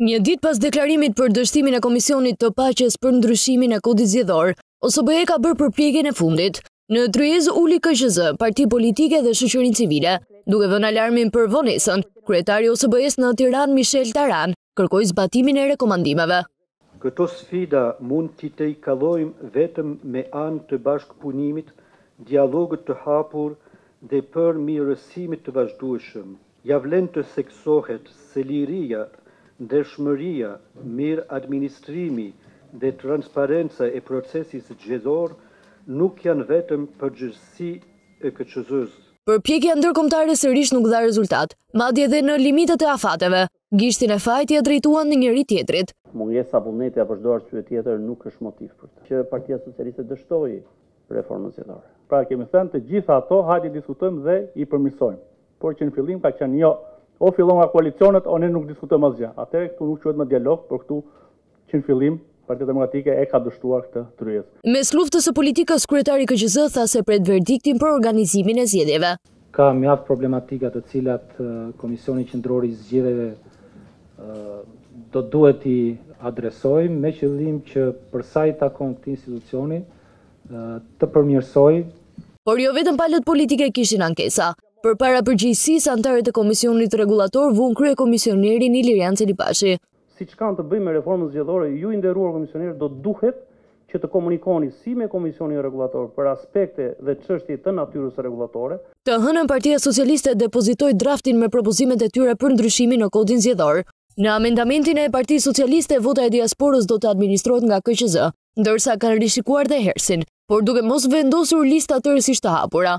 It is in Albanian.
Një ditë pas deklarimit për dështimin e Komisionit të Posaçëm për ndryshimin e kodit zgjedhor, OSBE ka bërë përpjekjen e fundit. Në tryezë uli KQZ, parti politike dhe shoqërinë civile, duke vënë alarmin për vonesën, kryetari i OSBE-s në Tiranë Michel Tarran kërkoi zbatimin e rekomandimeve. Këto sfida mund t'i tejkalojmë vetëm me anë të bashkëpunimit, dialogut të hapur dhe përmirësimit të vazhdueshëm. Ia vlen të theksohet se liria, ndershmëria, mirëadministrimi dhe transparenca e procesit zgjedhor nuk janë vetëm përgjegjësi e KQZ-së. Përpjekja ndërkombëtare sërish nuk dha rezultat, madje dhe në limitet e afateve. Gishtin e fajit ia drejtuan njëri-tjetrit. Mungesa vullneti apo çdo arsye tjetër nuk është motiv për të. Që Partia Socialiste dështoi reformën zgjedhore. Pra kemi thënë të gjitha ato hajde i diskutojmë dhe i përmirësojmë. Por që në fillim ka qenë jo o fillon nga koalicionet o ne nuk diskutojmë asgjë. Atëherë këtu nuk quhet më dialog, por këtu Që në fillim, Partia Demokratike e ka dështuar këtë tryezë. Mes luftës së politikës, kryetari i KQZ-së tha se pret verdiktin për organizimin e zgjedhjeve. Ka mjaft problematika të cilat Komisioni Qendror i Zgjedhjeve do duhet t'i adresojmë me qëllim që për sa i takon këtij institucioni të përmirësojë Por jo vetëm palët politike kishin ankesa. Përpara përgjegjësisë, anëtarët e Komisionit Rregullator vunë kryekomisionerin Ilirjan Celibashi. si që kanë të bëjnë me reformën zgjedhore, ju i nderuar komisioner do të duhet që të komunikoni si me Komisionin Rregullator për aspekte dhe çështje të natyrës rregullatore, Të hënën Partia Socialiste depozitoi draftin me propozimet e tyre për ndryshimin në Kodin Zgjedhor. Në amendamentin e Partisë Socialiste vota e diasporës do të administrohet nga KQZ, ndërsa kanë rishikuar dhe herësin, por duke mos vendosur lista tërësisht të hapura.